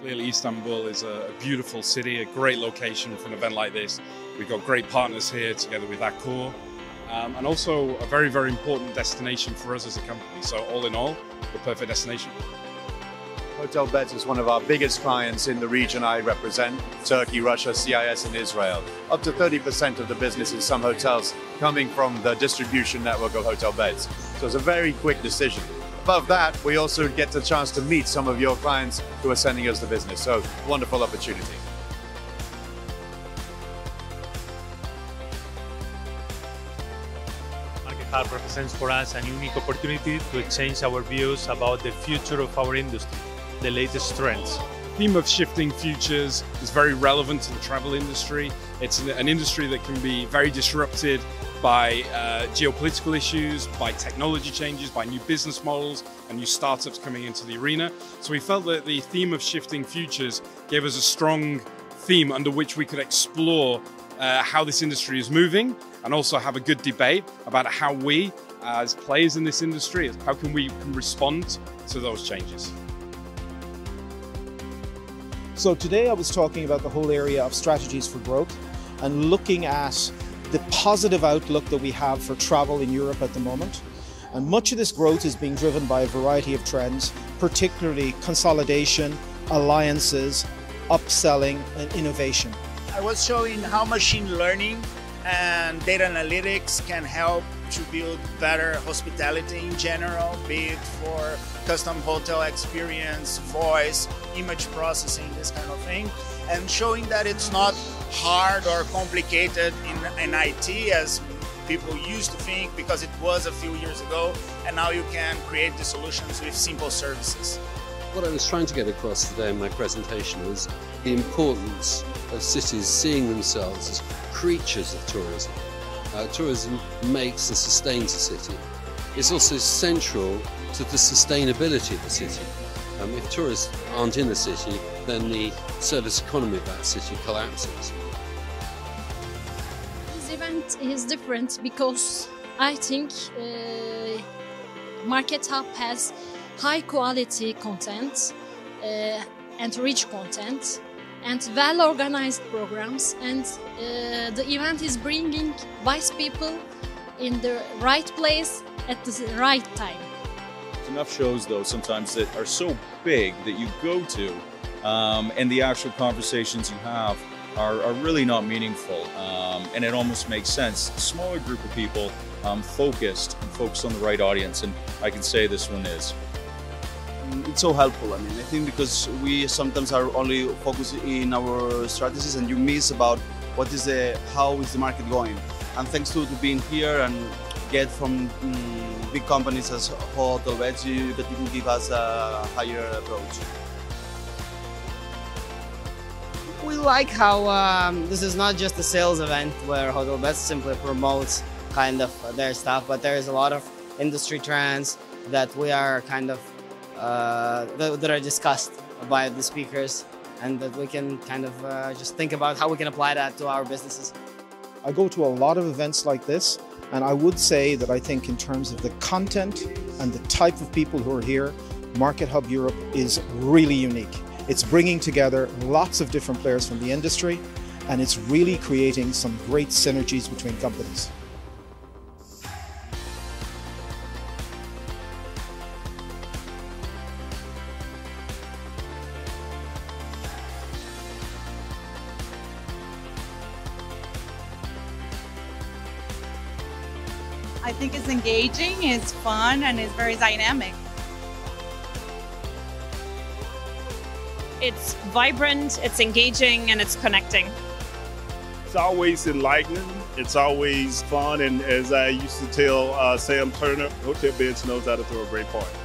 Clearly, Istanbul is a beautiful city, a great location for an event like this. We've got great partners here together with Accor, um, and also a very, very important destination for us as a company. So, all in all, the perfect destination. Hotelbeds is one of our biggest clients in the region I represent Turkey, Russia, CIS, and Israel. Up to 30% of the business in some hotels coming from the distribution network of Hotelbeds. So it's a very quick decision. Above that, we also get the chance to meet some of your clients who are sending us the business. So, wonderful opportunity. MarketHub represents for us a unique opportunity to exchange our views about the future of our industry, the latest trends. The theme of shifting futures is very relevant to the travel industry. It's an industry that can be very disrupted by uh, geopolitical issues, by technology changes, by new business models, and new startups coming into the arena. So we felt that the theme of shifting futures gave us a strong theme under which we could explore uh, how this industry is moving and also have a good debate about how we, as players in this industry, how can we respond to those changes. So today I was talking about the whole area of strategies for growth and looking at the positive outlook that we have for travel in Europe at the moment. And much of this growth is being driven by a variety of trends, particularly consolidation, alliances, upselling, and innovation. I was showing how machine learning and data analytics can help to build better hospitality in general, be it for custom hotel experience, voice, image processing, this kind of thing, and showing that it's not hard or complicated in, in IT as people used to think because it was a few years ago, and now you can create the solutions with simple services. What I was trying to get across today in my presentation was the importance of cities seeing themselves as creatures of tourism. Uh, tourism makes and sustains a city. It's also central to the sustainability of the city. Um, if tourists aren't in the city, then the service economy of that city collapses. This event is different because I think uh, MarketHub has high quality content uh, and rich content and well organized programs and uh, the event is bringing wise people in the right place at the right time. There's enough shows though sometimes that are so big that you go to um, and the actual conversations you have are, are really not meaningful um, and it almost makes sense. A smaller group of people um, focused and focused on the right audience and I can say this one is it's so helpful. I mean, I think because we sometimes are only focused in our strategies and you miss about what is the, how is the market going. And thanks to, to being here and get from um, big companies as Hotel that can give us a higher approach. We like how um, this is not just a sales event where Hotel simply promotes kind of their stuff, but there is a lot of industry trends that we are kind of uh, that, that, are discussed by the speakers and that we can kind of uh, just think about how we can apply that to our businesses. I go to a lot of events like this and I would say that I think in terms of the content and the type of people who are here, MarketHub Europe is really unique. It's bringing together lots of different players from the industry and it's really creating some great synergies between companies. I think it's engaging, it's fun, and it's very dynamic. It's vibrant, it's engaging, and it's connecting. It's always enlightening. It's always fun, and as I used to tell uh, Sam Turner, Hotelbeds knows how to throw a great party.